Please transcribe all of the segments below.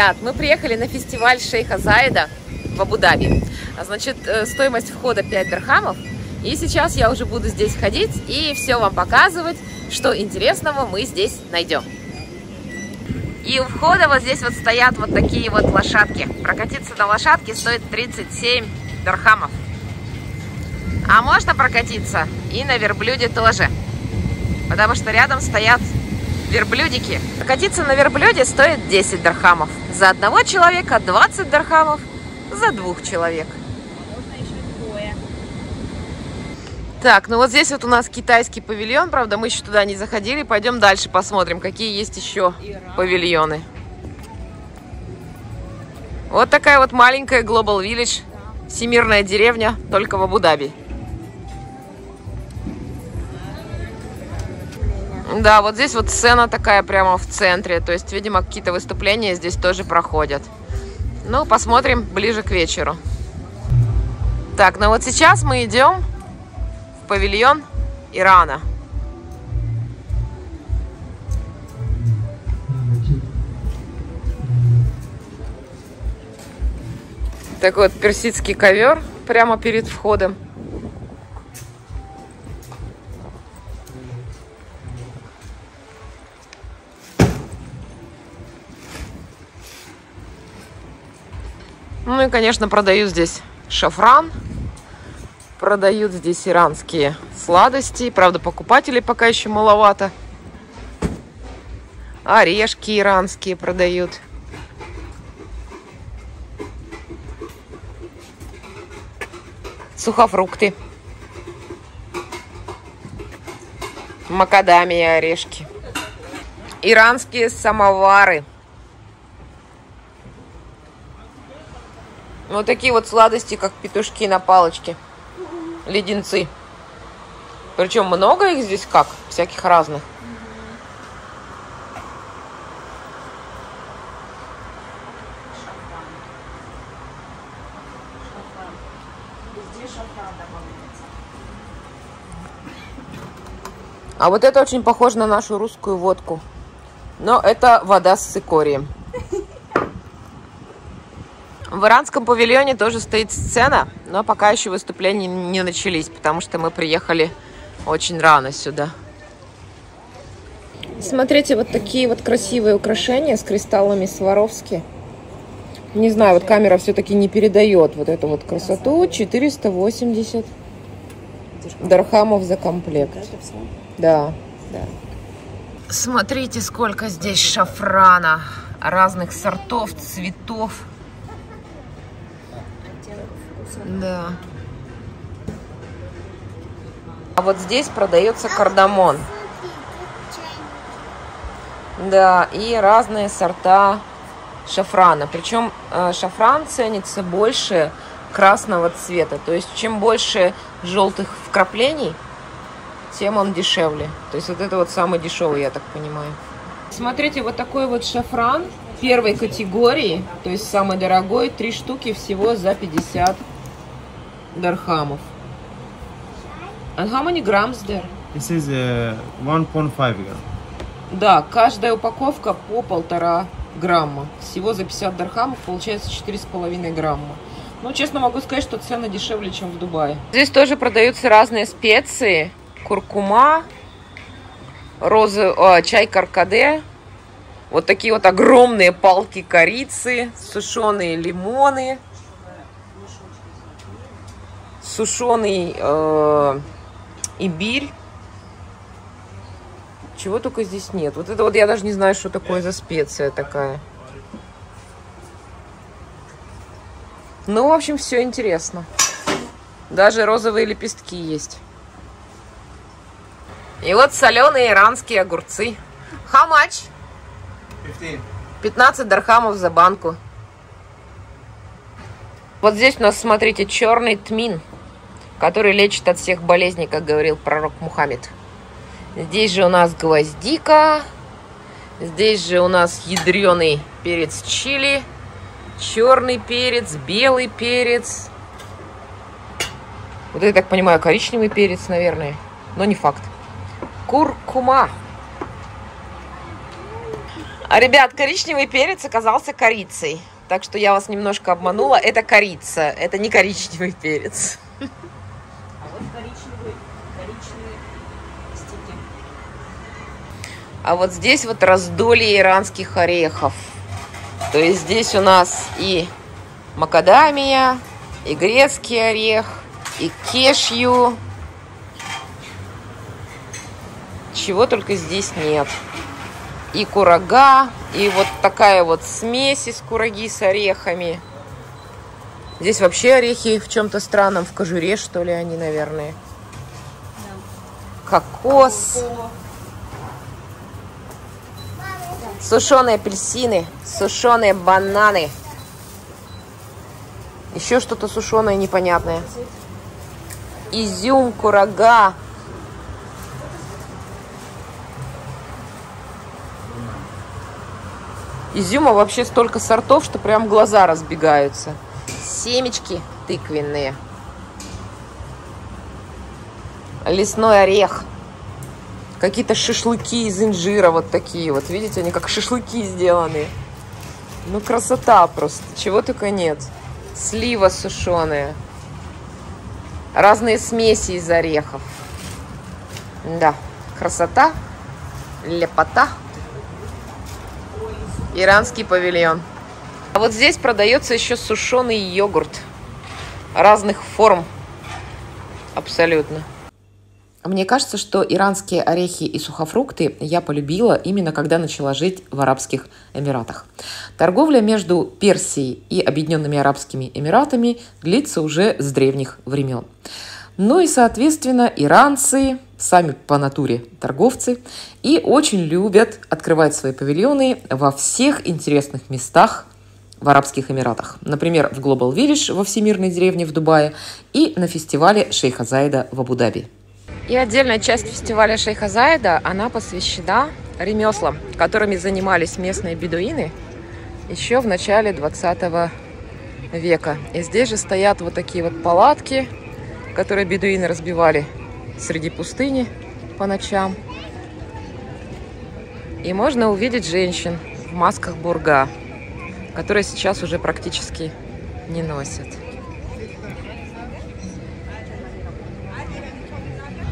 ребят, мы приехали на фестиваль Шейха Заида в Абу-Даби. Значит, э, стоимость входа 5 дирхамов. И сейчас я уже буду здесь ходить и все вам показывать, что интересного мы здесь найдем. И у входа вот здесь вот стоят вот такие вот лошадки. Прокатиться на лошадке стоит 37 дирхамов. А можно прокатиться и на верблюде тоже. Потому что рядом стоят верблюдики. Прокатиться на верблюде стоит 10 дархамов. За одного человека 20 дархамов за двух человек. Так, ну вот здесь вот у нас китайский павильон, правда, мы еще туда не заходили. Пойдем дальше посмотрим, какие есть еще павильоны. Вот такая вот маленькая Global Village, всемирная деревня, только в Абу-Даби. Да, вот здесь вот сцена такая прямо в центре. То есть, видимо, какие-то выступления здесь тоже проходят. Ну, посмотрим ближе к вечеру. Так, ну вот сейчас мы идем в павильон Ирана. Такой вот персидский ковер прямо перед входом. Ну и, конечно, продают здесь шафран. Продают здесь иранские сладости. Правда, покупателей пока еще маловато. Орешки иранские продают. Сухофрукты. Макадамия орешки. Иранские самовары. Вот такие вот сладости, как петушки на палочке. Леденцы. Причем много их здесь как? Всяких разных. А вот это очень похоже на нашу русскую водку. Но это вода с цикорием. В иранском павильоне тоже стоит сцена, но пока еще выступления не начались, потому что мы приехали очень рано сюда. Смотрите, вот такие вот красивые украшения с кристаллами Сваровски. Не знаю, вот камера все-таки не передает вот эту вот красоту. 480 дархамов за комплект. Да, да. Смотрите, сколько здесь шафрана разных сортов, цветов. Да. А вот здесь продается кардамон. Да, и разные сорта шафрана. Причем э, шафран ценится больше красного цвета. То есть чем больше желтых вкраплений, тем он дешевле. То есть вот это вот самый дешевый, я так понимаю. Смотрите, вот такой вот шафран первой категории, то есть самый дорогой, три штуки всего за 50 дархамов. And how many grams there? This is uh, 1.5 gram. Да, каждая упаковка по полтора грамма. Всего за 50 дархамов получается 4,5 грамма. Ну, честно могу сказать, что цены дешевле, чем в Дубае. Здесь тоже продаются разные специи. Куркума, розы, о, чай каркаде. Вот такие вот огромные палки корицы, сушеные лимоны сушеный э, имбирь. Чего только здесь нет. Вот это вот я даже не знаю, что такое за специя такая. Ну, в общем, все интересно. Даже розовые лепестки есть. И вот соленые иранские огурцы. Much? 15. 15 дархамов за банку. Вот здесь у нас, смотрите, черный тмин который лечит от всех болезней, как говорил пророк Мухаммед. Здесь же у нас гвоздика, здесь же у нас ядреный перец чили, черный перец, белый перец. Вот я так понимаю, коричневый перец, наверное, но не факт. Куркума. А, ребят, коричневый перец оказался корицей. Так что я вас немножко обманула. Это корица, это не коричневый перец. А вот коричневые, коричневые стики. А вот здесь вот раздолье иранских орехов. То есть здесь у нас и макадамия, и грецкий орех, и кешью. Чего только здесь нет. И курага, и вот такая вот смесь из кураги с орехами. Здесь вообще орехи в чем-то странном, в кожуре, что ли, они, наверное. Кокос. Сушеные апельсины, сушеные бананы. Еще что-то сушеное непонятное. Изюм, курага. Изюма вообще столько сортов, что прям глаза разбегаются. Семечки тыквенные. Лесной орех. Какие-то шашлыки из инжира вот такие вот. Видите, они как шашлыки сделаны. Ну, красота просто. Чего только нет. Слива сушеная. Разные смеси из орехов. Да, красота, лепота. Иранский павильон. А вот здесь продается еще сушеный йогурт разных форм. Абсолютно. Мне кажется, что иранские орехи и сухофрукты я полюбила именно когда начала жить в Арабских Эмиратах. Торговля между Персией и Объединенными Арабскими Эмиратами длится уже с древних времен. Ну и, соответственно, иранцы, сами по натуре торговцы, и очень любят открывать свои павильоны во всех интересных местах в Арабских Эмиратах. Например, в Global Village во Всемирной деревне в Дубае и на фестивале Шейха Заида в Абу-Даби. И отдельная часть фестиваля Шейха Заида, она посвящена ремеслам, которыми занимались местные бедуины еще в начале 20 века. И здесь же стоят вот такие вот палатки, которые бедуины разбивали среди пустыни по ночам. И можно увидеть женщин в масках бурга, которые сейчас уже практически не носят.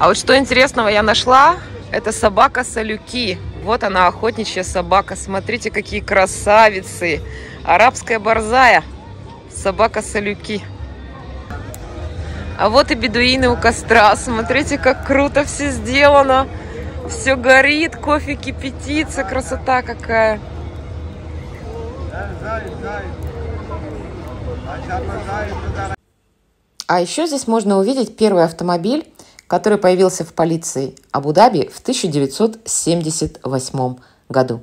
А вот что интересного я нашла, это собака Салюки. Вот она, охотничья собака. Смотрите, какие красавицы. Арабская борзая. Собака Салюки. А вот и бедуины у костра. Смотрите, как круто все сделано. Все горит, кофе кипятится. Красота какая. А еще здесь можно увидеть первый автомобиль, который появился в полиции Абу-Даби в 1978 году.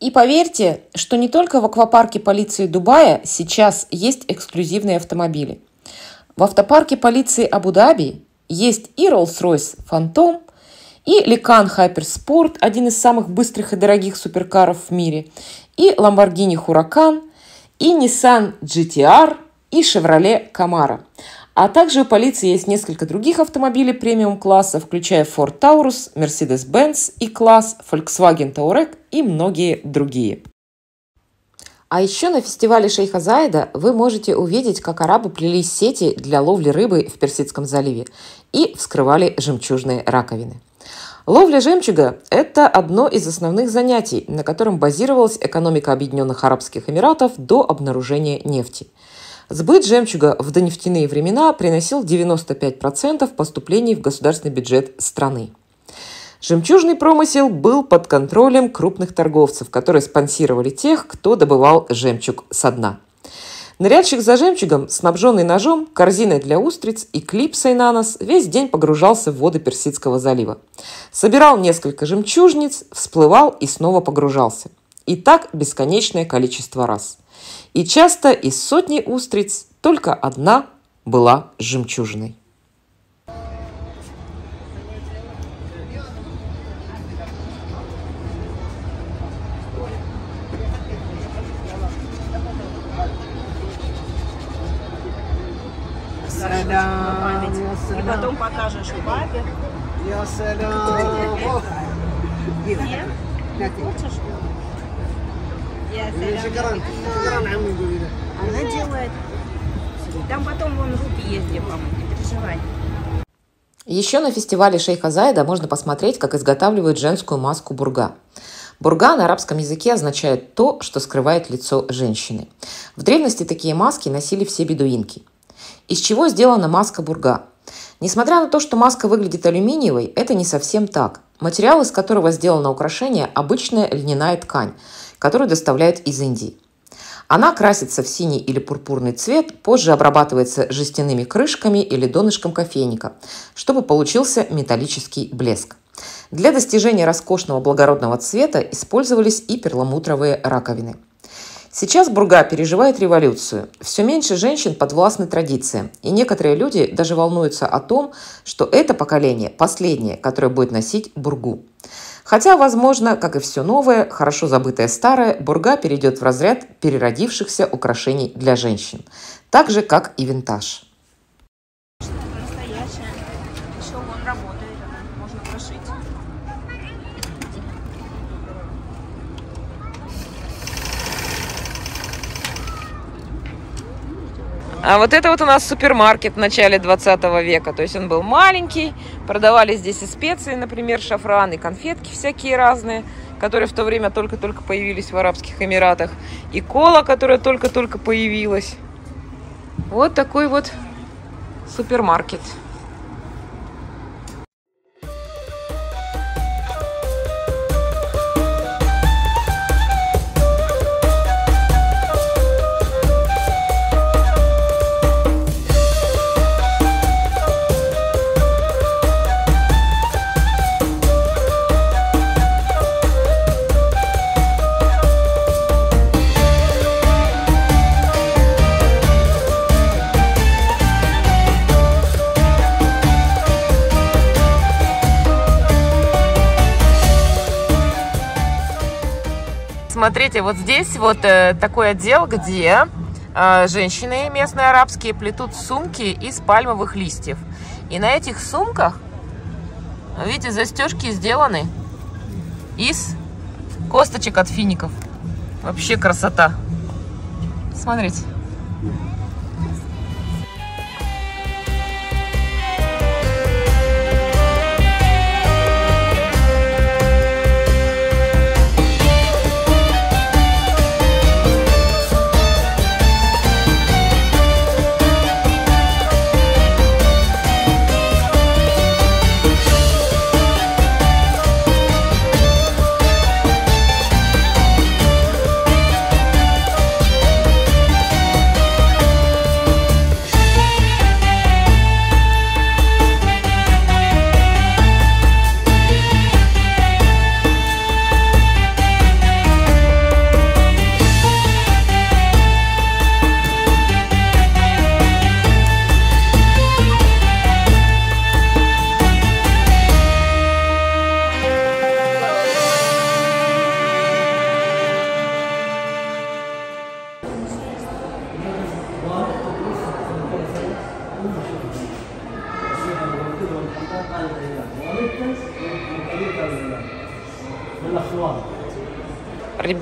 И поверьте, что не только в аквапарке полиции Дубая сейчас есть эксклюзивные автомобили. В автопарке полиции Абу-Даби есть и Rolls-Royce Phantom, и Ликан Hypersport, один из самых быстрых и дорогих суперкаров в мире, и Lamborghini Huracan, и Nissan GTR, и Chevrolet Camaro. А также у полиции есть несколько других автомобилей премиум-класса, включая Ford Taurus, Mercedes-Benz и класс, Volkswagen Touareg и многие другие. А еще на фестивале Шейха Заида вы можете увидеть, как арабы плели сети для ловли рыбы в Персидском заливе и вскрывали жемчужные раковины. Ловля жемчуга – это одно из основных занятий, на котором базировалась экономика Объединенных Арабских Эмиратов до обнаружения нефти – Сбыт жемчуга в донефтяные времена приносил 95% поступлений в государственный бюджет страны. Жемчужный промысел был под контролем крупных торговцев, которые спонсировали тех, кто добывал жемчуг со дна. Ныряльщик за жемчугом, снабженный ножом, корзиной для устриц и клипсой на нос, весь день погружался в воды Персидского залива. Собирал несколько жемчужниц, всплывал и снова погружался. И так бесконечное количество раз – и часто из сотни устриц только одна была жемчужной. И потом покажешь папе. Шикаран, Шикаран Аму говорит. Она делает. Там потом вон руки ездили, по-моему, не переживай. Еще на фестивале Шейха Зайда можно посмотреть, как изготавливают женскую маску бурга. Бурга на арабском языке означает то, что скрывает лицо женщины. В древности такие маски носили все бедуинки. Из чего сделана маска бурга? Несмотря на то, что маска выглядит алюминиевой, это не совсем так. Материал, из которого сделано украшение – обычная льняная ткань – которую доставляют из Индии. Она красится в синий или пурпурный цвет, позже обрабатывается жестяными крышками или донышком кофейника, чтобы получился металлический блеск. Для достижения роскошного благородного цвета использовались и перламутровые раковины. Сейчас Бурга переживает революцию. Все меньше женщин подвластны традициям, и некоторые люди даже волнуются о том, что это поколение последнее, которое будет носить бургу. Хотя, возможно, как и все новое, хорошо забытое старое, бурга перейдет в разряд переродившихся украшений для женщин, так же, как и винтаж. Настоящая. Еще вон работает она, можно прошить. А вот это вот у нас супермаркет в начале 20 века. То есть он был маленький, продавали здесь и специи, например, шафран, и конфетки всякие разные, которые в то время только-только появились в Арабских Эмиратах, и кола, которая только-только появилась. Вот такой вот супермаркет. Смотрите, вот здесь вот э, такой отдел, где э, женщины местные арабские плетут сумки из пальмовых листьев. И на этих сумках, видите, застежки сделаны из косточек от фиников. Вообще красота. Смотрите.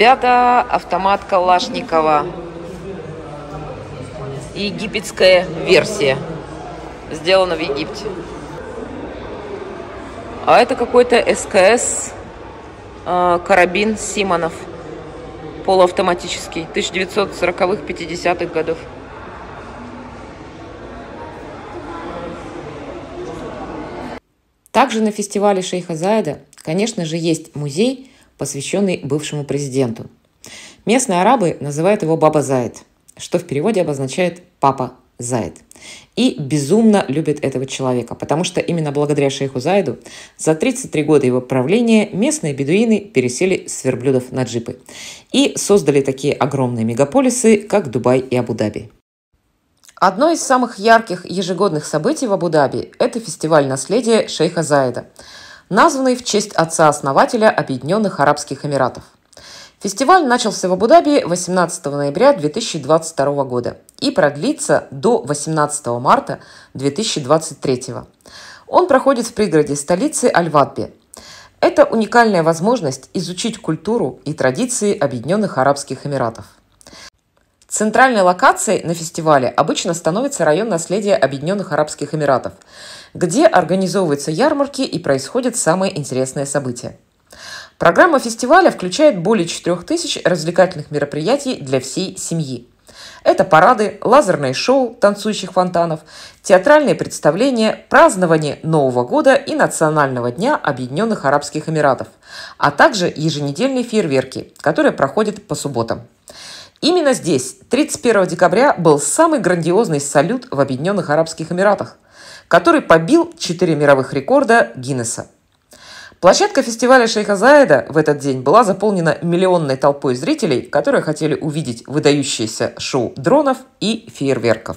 Ребята, автомат Калашникова. Египетская версия. Сделана в Египте. А это какой-то СКС э, карабин Симонов. Полуавтоматический. 1940-х, 50-х годов. Также на фестивале Шейха Зайда, конечно же, есть музей, посвященный бывшему президенту. Местные арабы называют его Баба Зайд, что в переводе обозначает «папа Зайд». И безумно любят этого человека, потому что именно благодаря шейху Зайду за 33 года его правления местные бедуины пересели с верблюдов на джипы и создали такие огромные мегаполисы, как Дубай и Абу-Даби. Одно из самых ярких ежегодных событий в Абу-Даби – это фестиваль наследия шейха Заида, названный в честь отца-основателя Объединенных Арабских Эмиратов. Фестиваль начался в Абу-Даби 18 ноября 2022 года и продлится до 18 марта 2023. Он проходит в пригороде столицы Аль-Вадби. Это уникальная возможность изучить культуру и традиции Объединенных Арабских Эмиратов. Центральной локацией на фестивале обычно становится район наследия Объединенных Арабских Эмиратов, где организовываются ярмарки и происходят самые интересные события. Программа фестиваля включает более 4000 развлекательных мероприятий для всей семьи. Это парады, лазерные шоу танцующих фонтанов, театральные представления, празднование Нового года и Национального дня Объединенных Арабских Эмиратов, а также еженедельные фейерверки, которые проходят по субботам. Именно здесь, 31 декабря, был самый грандиозный салют в Объединенных Арабских Эмиратах, который побил 4 мировых рекорда Гиннесса. Площадка фестиваля Шейха Заеда в этот день была заполнена миллионной толпой зрителей, которые хотели увидеть выдающееся шоу дронов и фейерверков.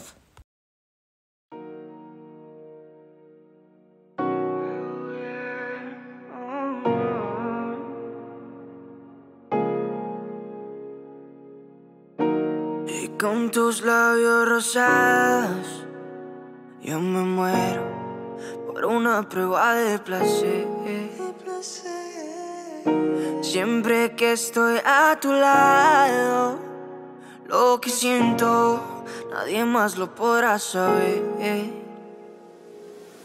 Con tus labios rosados, yo me muero por una prueba de placer. Siempre que estoy a tu lado, lo que siento, nadie más lo podrá saber.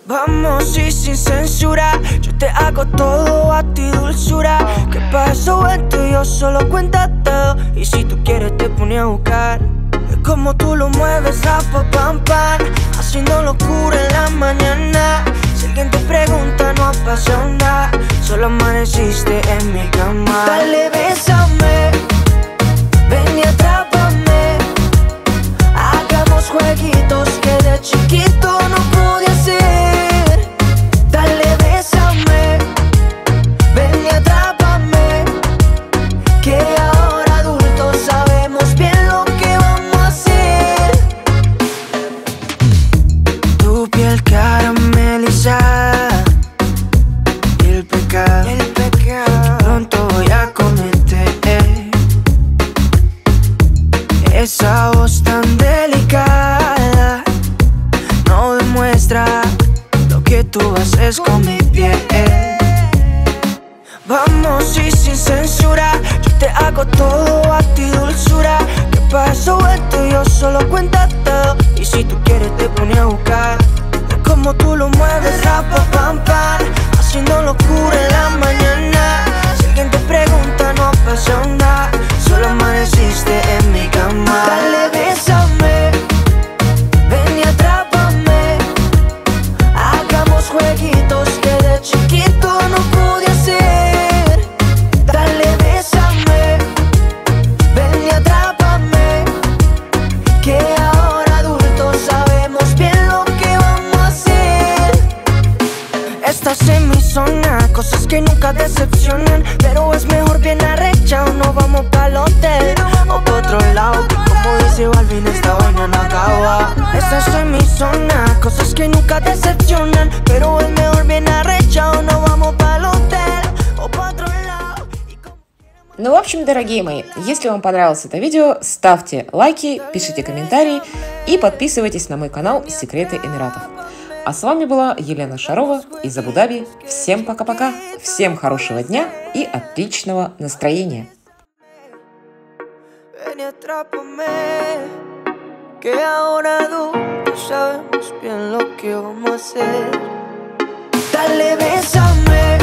Vamos y sin censura, yo te hago todo a ti dulzura. Que pasó entre yo solo cuenta todo. Y si tú quieres te pone a buscar. Como tú lo mueves, rapa, pam, pam. Haciendo locura en la mañana. Si alguien te pregunta, no nada. Solo amaneciste en mi cama. Dale, bésame. Ven y atrápame. Hagamos jueguitos que de chiquito no acaba. Estás en mi zona, cosas que nunca decepcionan. Pero es mejor bien arrechado, no vamos pa'l hotel o pa' otro lado. Ну, в общем, дорогие мои, если вам понравилось это видео, ставьте лайки, пишите комментарии и подписывайтесь на мой канал «Секреты Эмиратов». А с вами была Елена Шарова из Абу-Даби. Всем пока-пока, всем хорошего дня и отличного настроения. Ven y atrápame, que ahora adultos sabemos bien lo que vamos a hacer. Dale, bésame,